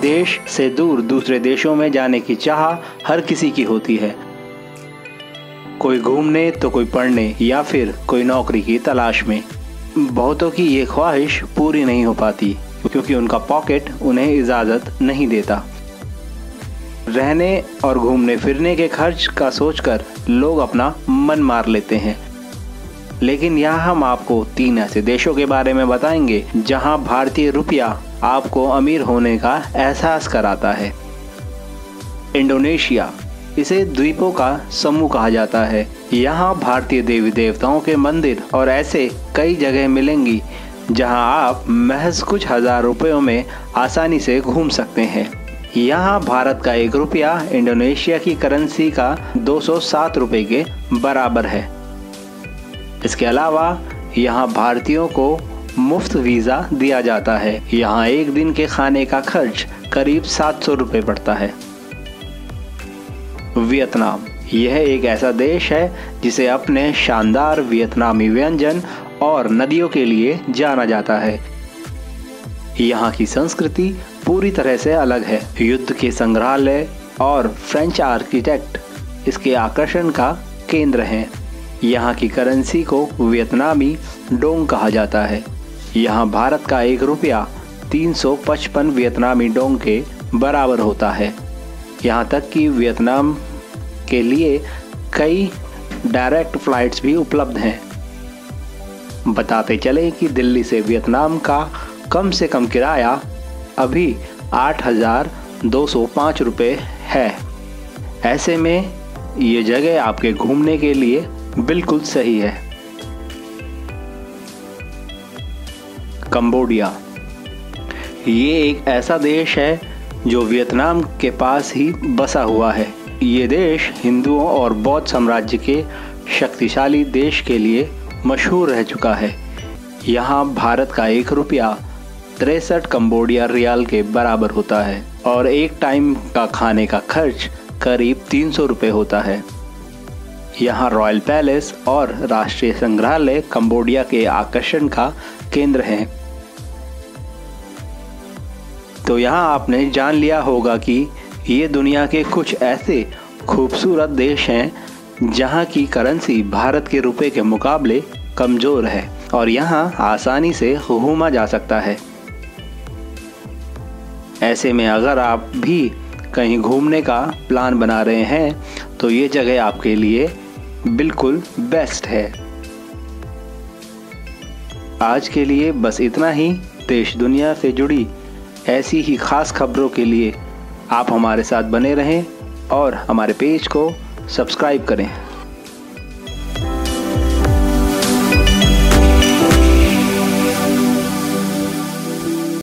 देश से दूर दूसरे देशों में जाने की चाह हर किसी की होती है। कोई घूमने तो कोई पढ़ने या फिर कोई नौकरी की तलाश में। बहुतों की ये ख्वाहिश पूरी नहीं हो पाती, क्योंकि उनका पॉकेट उन्हें इजाज़त नहीं देता। रहने और घूमने फिरने के खर्च का सोचकर लोग अपना मन मार लेते हैं। लेकिन यहाँ हम आपको तीन ऐसे देशों के बारे में बताएँगे जहाँ भारतीय रुपया आपको अमीर होने का एहसास कराता है। इंडोनेशिया, इसे द्वीपों का समूह कहा जाता है। यहाँ भारतीय देवी देवताओं के मंदिर और ऐसे कई जगह मिलेंगी जहाँ आप महज कुछ हज़ार रुपयों में आसानी से घूम सकते हैं। यहाँ भारत का एक रुपया इंडोनेशिया की करेंसी का 207 रुपए के बराबर है। इसके अलावा यहाँ भारतीयों को मुफ़्त वीज़ा दिया जाता है। यहाँ एक दिन के खाने का खर्च करीब सात सौ रुपये पड़ता है। वियतनाम, यह एक ऐसा देश है जिसे अपने शानदार वियतनामी व्यंजन और नदियों के लिए जाना जाता है। यहाँ की संस्कृति पूरी तरह से अलग है। युद्ध के संग्रहालय और फ्रेंच आर्किटेक्ट इसके आकर्षण का केंद्र हैं। यहाँ की करेंसी को वियतनामी डोंग कहा जाता है। यहाँ भारत का एक रुपया 355 वियतनामी डोंग के बराबर होता है। यहाँ तक कि वियतनाम के लिए कई डायरेक्ट फ्लाइट्स भी उपलब्ध हैं। बताते चले कि दिल्ली से वियतनाम का कम से कम किराया अभी आठ हज़ार दो सौ पाँच रुपये है। ऐसे में ये जगह आपके घूमने के लिए बिल्कुल सही है। कंबोडिया। ये एक ऐसा देश है जो वियतनाम के पास ही बसा हुआ है। ये देश हिंदुओं और बौद्ध साम्राज्य के शक्तिशाली देश के लिए मशहूर रह चुका है। यहाँ भारत का एक रुपया तिरसठ कम्बोडिया रियाल के बराबर होता है और एक टाइम का खाने का खर्च करीब तीन सौ रुपये होता है। यहाँ रॉयल पैलेस और राष्ट्रीय संग्रहालय कंबोडिया के आकर्षण का केंद्र हैं। तो यहाँ आपने जान लिया होगा कि ये दुनिया के कुछ ऐसे खूबसूरत देश हैं, जहाँ की करेंसी भारत के रुपए के मुकाबले कमज़ोर है और यहाँ आसानी से घूमा जा सकता है। ऐसे में अगर आप भी कहीं घूमने का प्लान बना रहे हैं तो ये जगह आपके लिए बिल्कुल बेस्ट है। आज के लिए बस इतना ही। देश दुनिया से जुड़ी ऐसी ही खास खबरों के लिए आप हमारे साथ बने रहें और हमारे पेज को सब्सक्राइब करें।